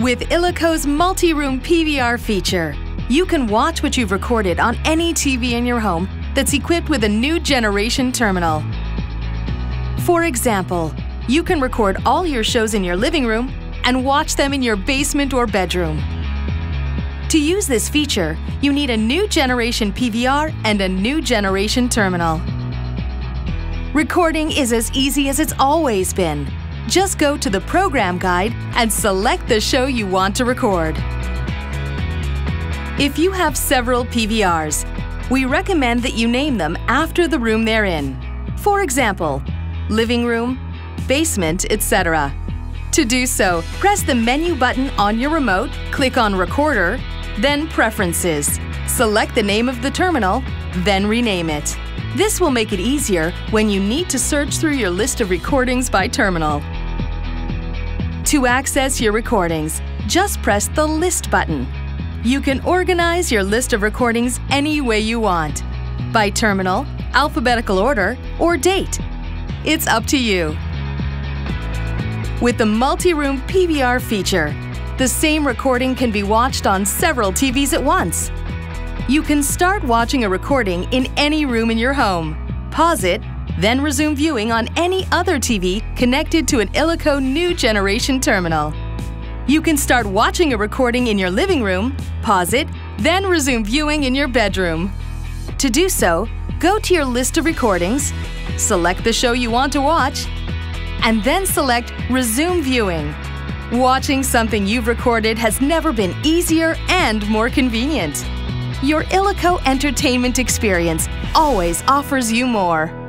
With Illico's multi-room PVR feature, you can watch what you've recorded on any TV in your home that's equipped with a new generation terminal. For example, you can record all your shows in your living room and watch them in your basement or bedroom. To use this feature, you need a new generation PVR and a new generation terminal. Recording is as easy as it's always been. Just go to the program guide and select the show you want to record. If you have several PVRs, we recommend that you name them after the room they're in. For example, living room, basement, etc. To do so, press the menu button on your remote, click on Recorder, then Preferences. Select the name of the terminal, then rename it. This will make it easier when you need to search through your list of recordings by terminal. To access your recordings, just press the List button. You can organize your list of recordings any way you want by terminal, alphabetical order, or date. It's up to you. With the multi-room PVR feature, the same recording can be watched on several TVs at once. You can start watching a recording in any room in your home, pause it, then resume viewing on any other TV connected to an Illico new generation terminal. You can start watching a recording in your living room, pause it, then resume viewing in your bedroom. To do so, go to your list of recordings, select the show you want to watch, and then select Resume Viewing. Watching something you've recorded has never been easier and more convenient. Your Illico entertainment experience always offers you more.